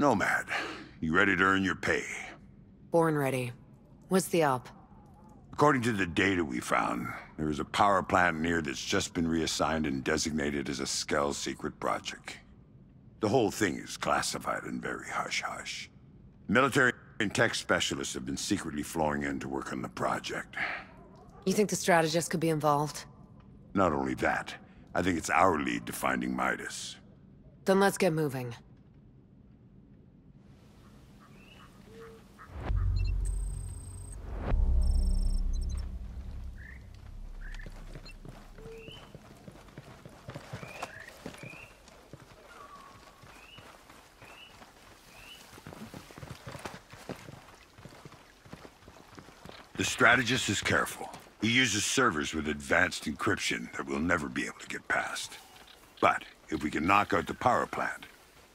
Nomad, you ready to earn your pay? Born ready. What's the op? According to the data we found, there is a power plant near that's just been reassigned and designated as a Skell secret project. The whole thing is classified and very hush-hush. Military and tech specialists have been secretly flowing in to work on the project. You think the strategist could be involved? Not only that, I think it's our lead to finding Midas. Then let's get moving. Strategist is careful. He uses servers with advanced encryption that we'll never be able to get past. But if we can knock out the power plant,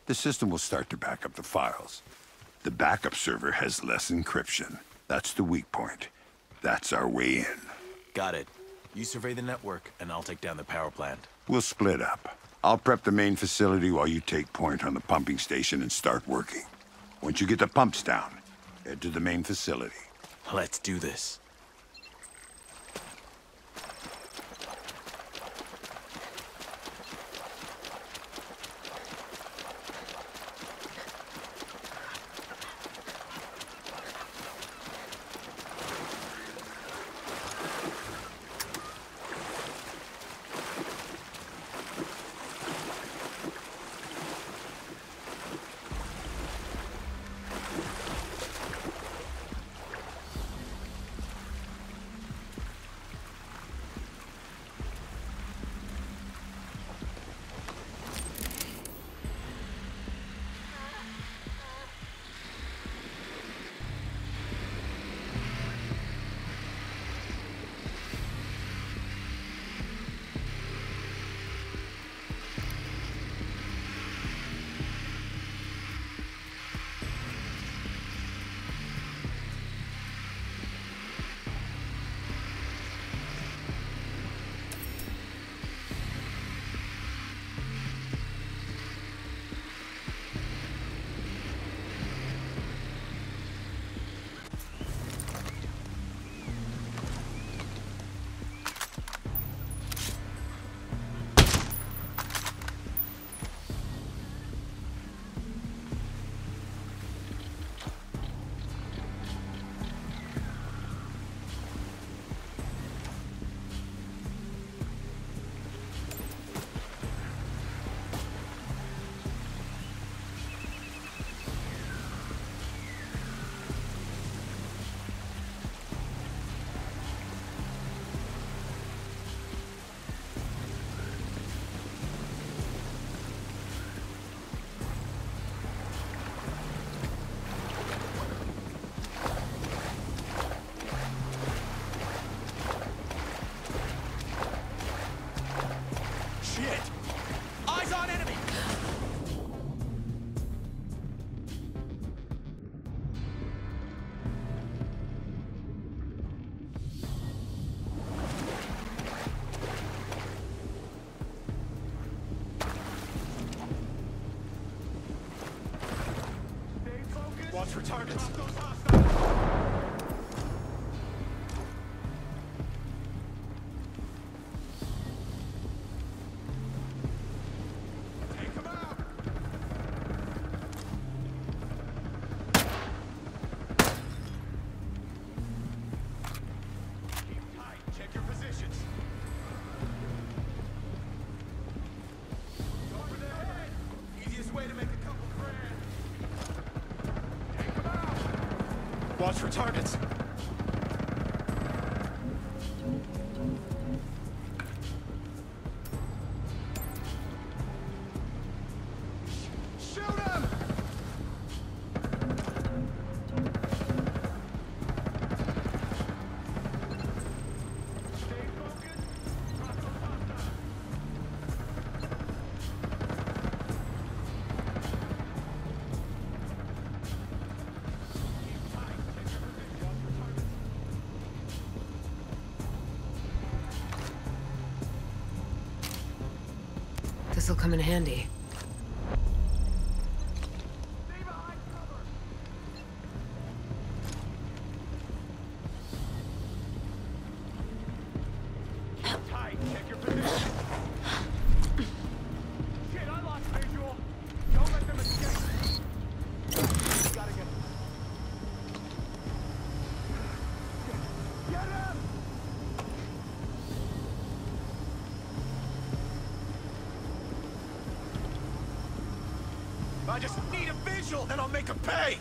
the system will start to back up the files. The backup server has less encryption. That's the weak point. That's our way in. Got it. You survey the network, and I'll take down the power plant. We'll split up. I'll prep the main facility while you take point on the pumping station and start working. Once you get the pumps down, head to the main facility. Let's do this. Targets. Watch for targets. I just need a visual, and I'll make a pay!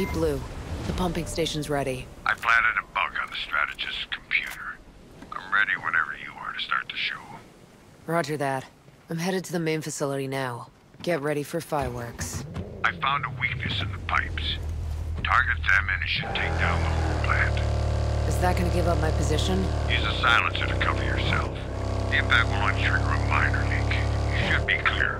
Deep Blue. The pumping station's ready. I planted a bug on the strategist's computer. I'm ready whenever you are to start the show. Roger that. I'm headed to the main facility now. Get ready for fireworks. I found a weakness in the pipes. Target them and it should take down the whole plant. Is that gonna give up my position? Use a silencer to cover yourself. The impact will trigger a minor leak. You should be clear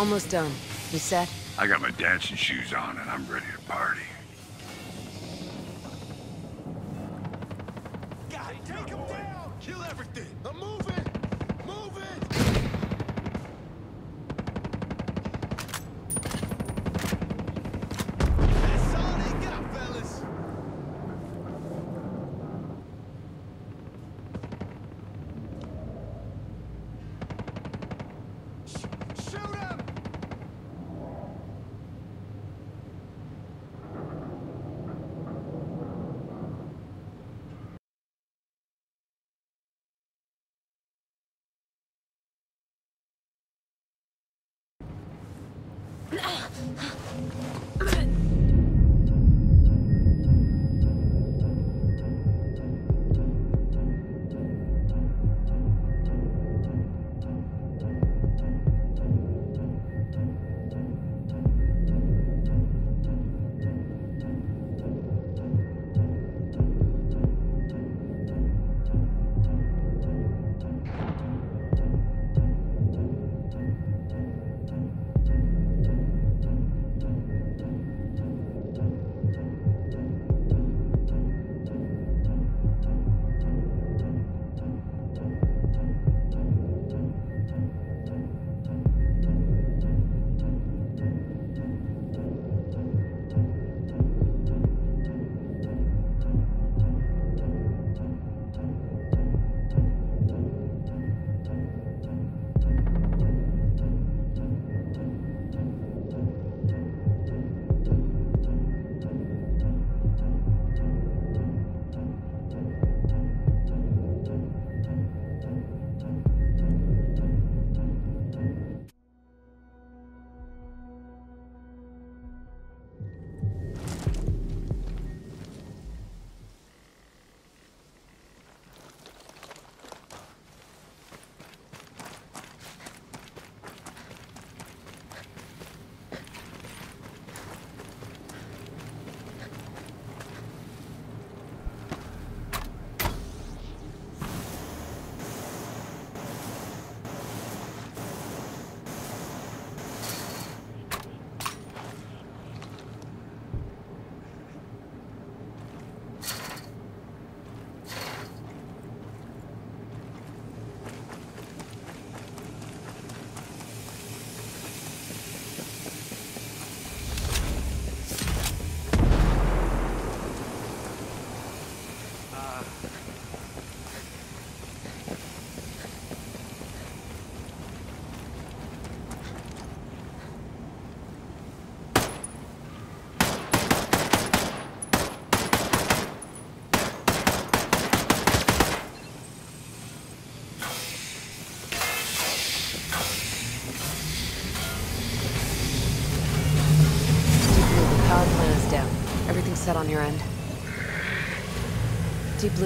Almost done. You set? I got my dancing shoes on and I'm ready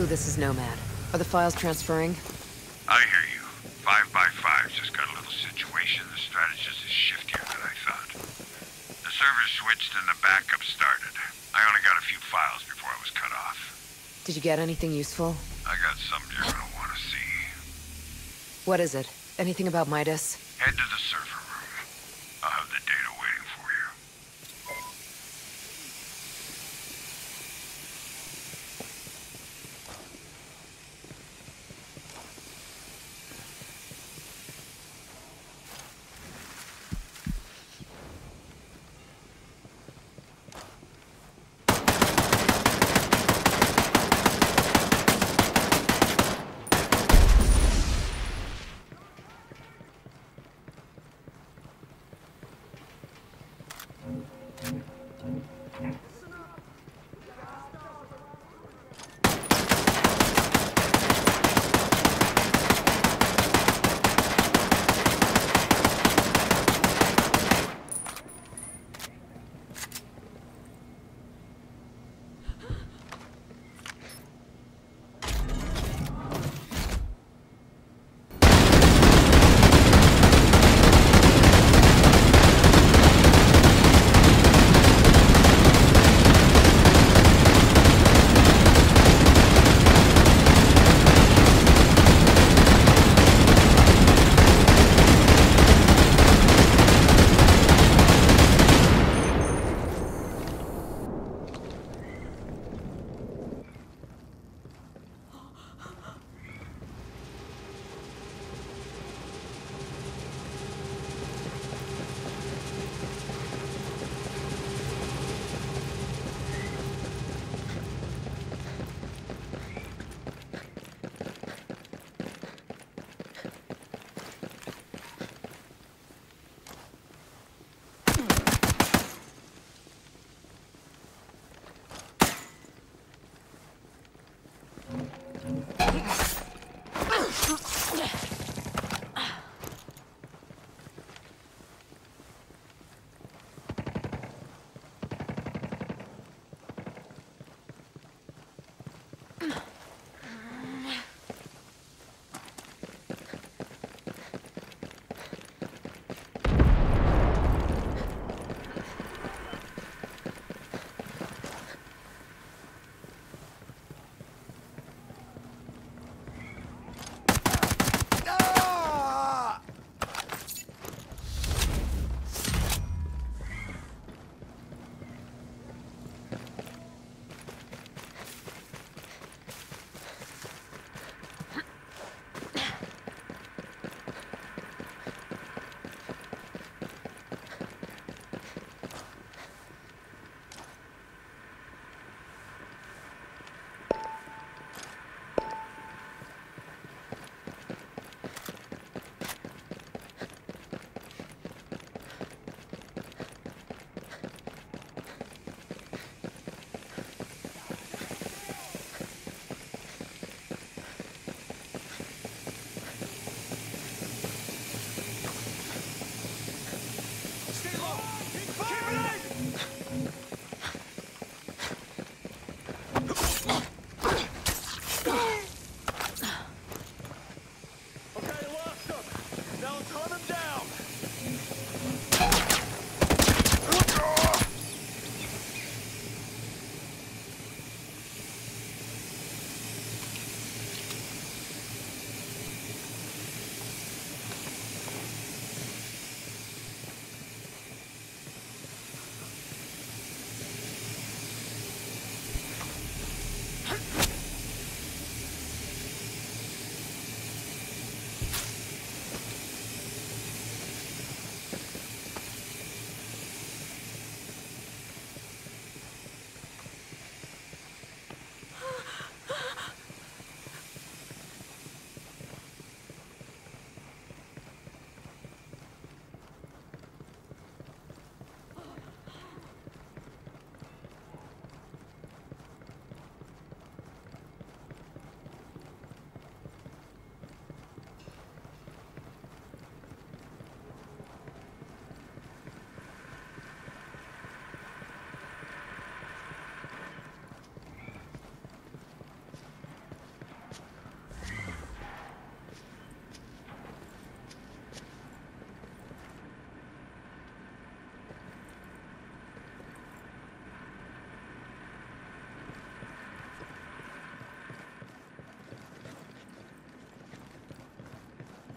Blue, this is Nomad. Are the files transferring? I hear you. Five by five just got a little situation. The strategist is shiftier than I thought. The server switched and the backup started. I only got a few files before I was cut off. Did you get anything useful? I got something you're gonna want to see. What is it? Anything about Midas?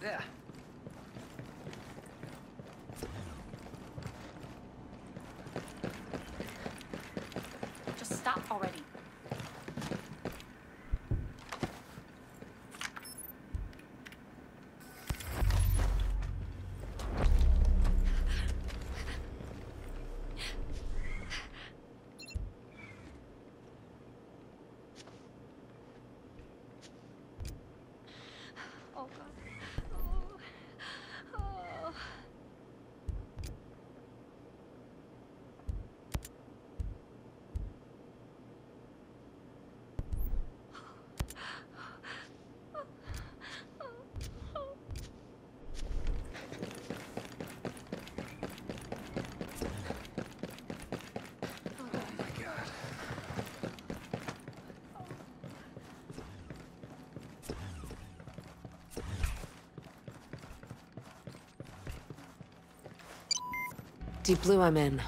Yeah. Just stop already. Deep Blue, I'm in.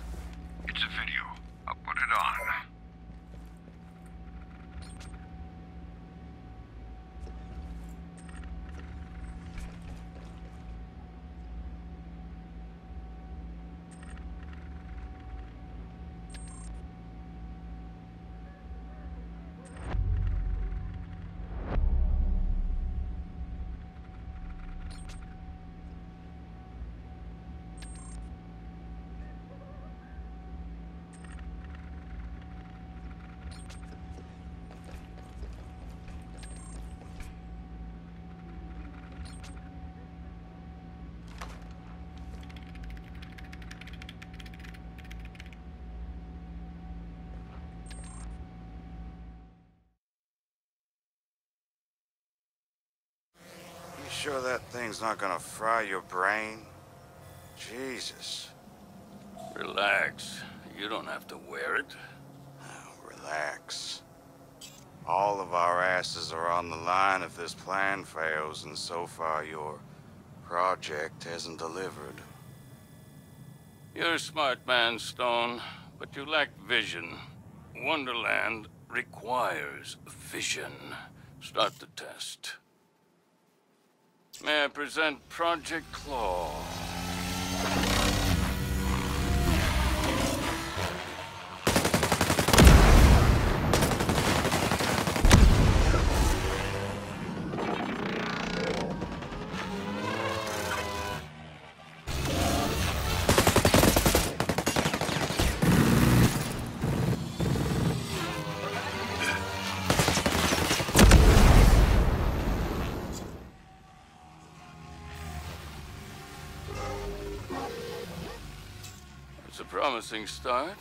Sure that thing's not gonna fry your brain? Jesus. Relax. You don't have to wear it. Oh, relax. All all of our asses are on the line if this plan fails, and so far your project hasn't delivered. You're a smart man, Stone, but you lack vision. Wonderland requires vision. Start the test. May I present Project Claw? Promising start.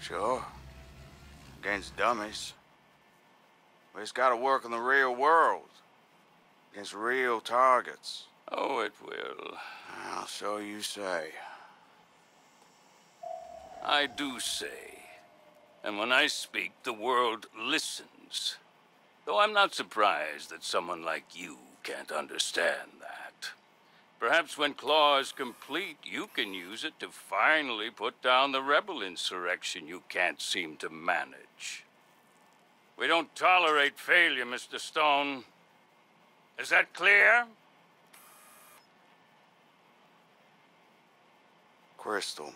Sure. Against dummies. But it's gotta work in the real world. Against real targets. Oh, it will. I'll so you say. I do say. And when I speak, the world listens. Though I'm not surprised that someone like you can't understand. Perhaps when Claw is complete, you can use it to finally put down the rebel insurrection you can't seem to manage. We don't tolerate failure, Mr. Stone. Is that clear? Crystal.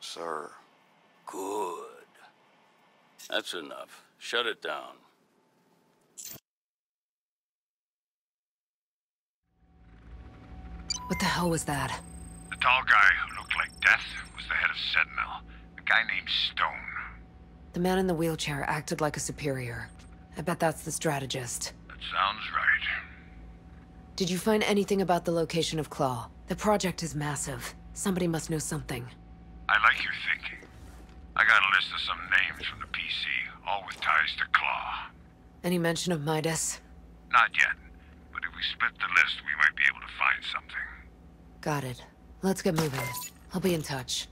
Sir. Good. That's enough. Shut it down. What the hell was that? The tall guy who looked like death was the head of Sentinel, a guy named Stone. The man in the wheelchair acted like a superior. I bet that's the strategist. That sounds right. Did you find anything about the location of Claw? The project is massive. Somebody must know something. I like your thinking. I got a list of some names from the PC, all with ties to Claw. Any mention of Midas? Not yet, but if we split the list, we might be able to find something. Got it. Let's get moving. I'll be in touch.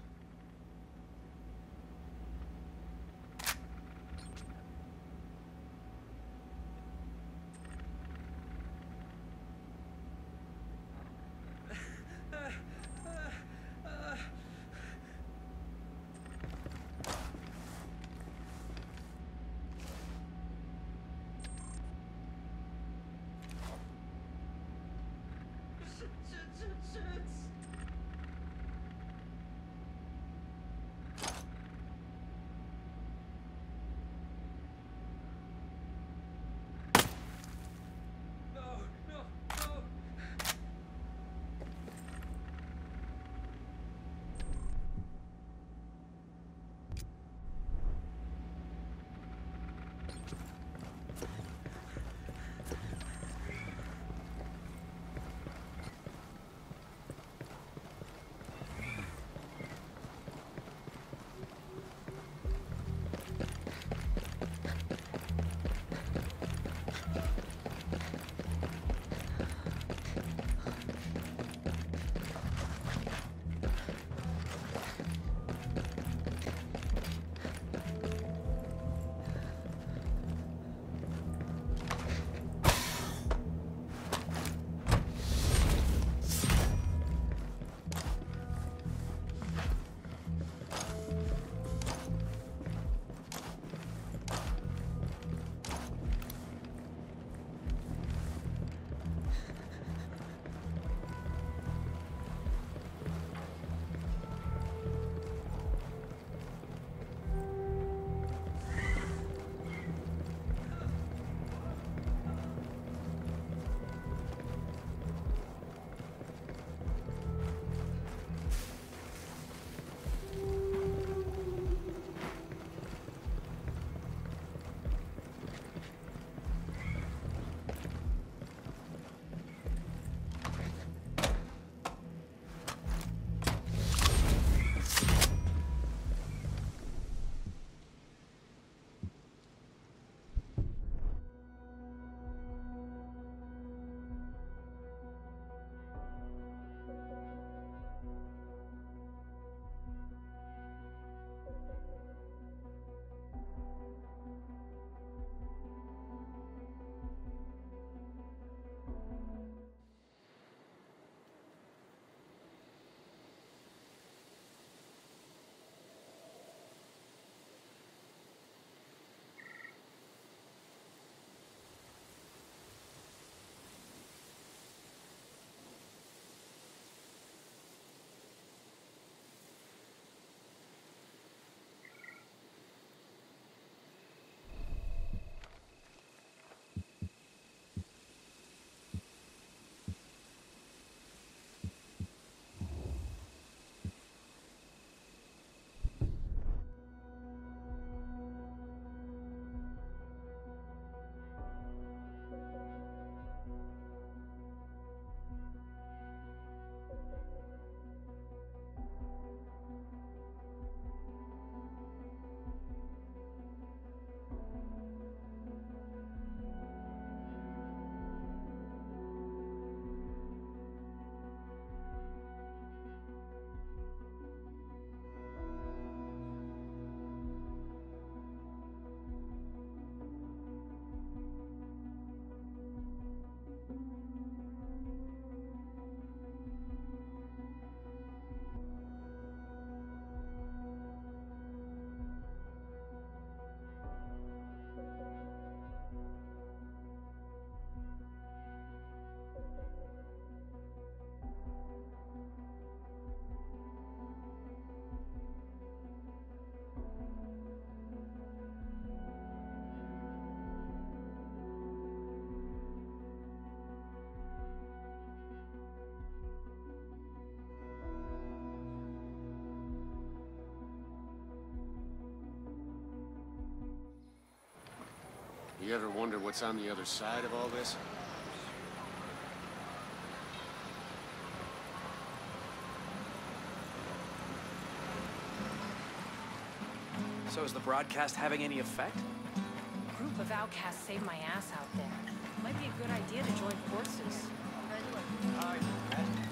You ever wonder what's on the other side of all this? So is the broadcast having any effect? A group of outcasts saved my ass out there. Might be a good idea to join forces. Right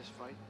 this fight?